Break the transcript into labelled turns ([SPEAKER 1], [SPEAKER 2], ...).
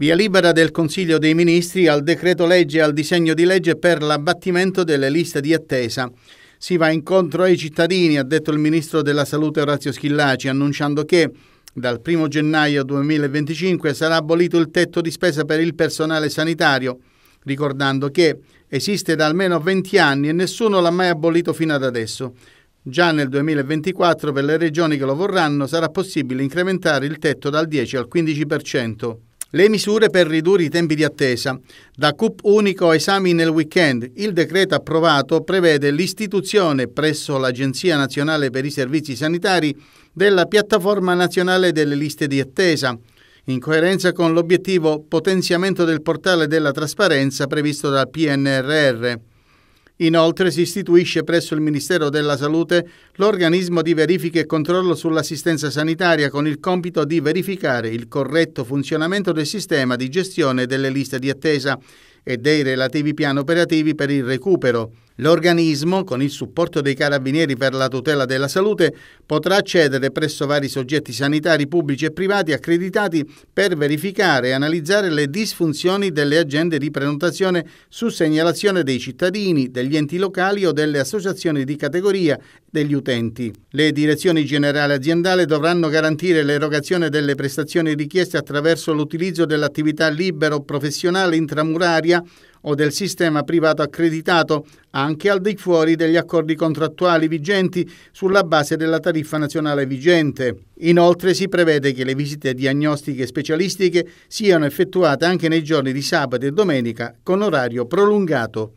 [SPEAKER 1] Via libera del Consiglio dei Ministri al decreto legge e al disegno di legge per l'abbattimento delle liste di attesa. Si va incontro ai cittadini, ha detto il ministro della Salute Orazio Schillaci, annunciando che dal 1 gennaio 2025 sarà abolito il tetto di spesa per il personale sanitario, ricordando che esiste da almeno 20 anni e nessuno l'ha mai abolito fino ad adesso. Già nel 2024 per le regioni che lo vorranno sarà possibile incrementare il tetto dal 10 al 15%. Le misure per ridurre i tempi di attesa. Da CUP unico esami nel weekend. Il decreto approvato prevede l'istituzione presso l'Agenzia Nazionale per i Servizi Sanitari della piattaforma nazionale delle liste di attesa, in coerenza con l'obiettivo potenziamento del portale della trasparenza previsto dal PNRR. Inoltre si istituisce presso il Ministero della Salute l'organismo di verifica e controllo sull'assistenza sanitaria con il compito di verificare il corretto funzionamento del sistema di gestione delle liste di attesa e dei relativi piani operativi per il recupero, L'organismo, con il supporto dei carabinieri per la tutela della salute, potrà accedere presso vari soggetti sanitari pubblici e privati accreditati per verificare e analizzare le disfunzioni delle agende di prenotazione su segnalazione dei cittadini, degli enti locali o delle associazioni di categoria degli utenti. Le direzioni generali aziendali dovranno garantire l'erogazione delle prestazioni richieste attraverso l'utilizzo dell'attività libero professionale intramuraria o del sistema privato accreditato anche al di fuori degli accordi contrattuali vigenti sulla base della tariffa nazionale vigente. Inoltre si prevede che le visite diagnostiche specialistiche siano effettuate anche nei giorni di sabato e domenica con orario prolungato.